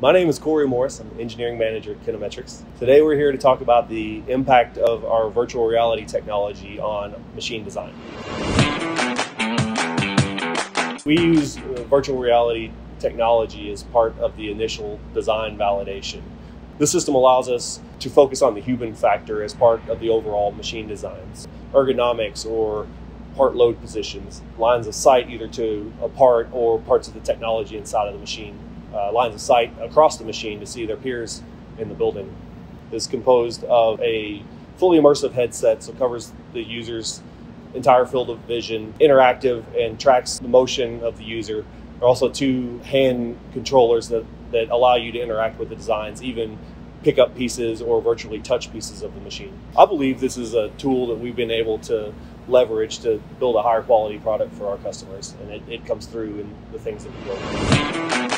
My name is Corey Morris. I'm engineering manager at Kinemetrix. Today we're here to talk about the impact of our virtual reality technology on machine design. We use uh, virtual reality technology as part of the initial design validation. This system allows us to focus on the human factor as part of the overall machine designs, ergonomics or part load positions, lines of sight either to a part or parts of the technology inside of the machine uh, lines of sight across the machine to see their peers in the building. Is composed of a fully immersive headset, so covers the user's entire field of vision, interactive, and tracks the motion of the user. There are also two hand controllers that, that allow you to interact with the designs, even pick up pieces or virtually touch pieces of the machine. I believe this is a tool that we've been able to leverage to build a higher quality product for our customers, and it, it comes through in the things that we build.